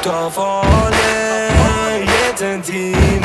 ut av farlig. Gitt en time,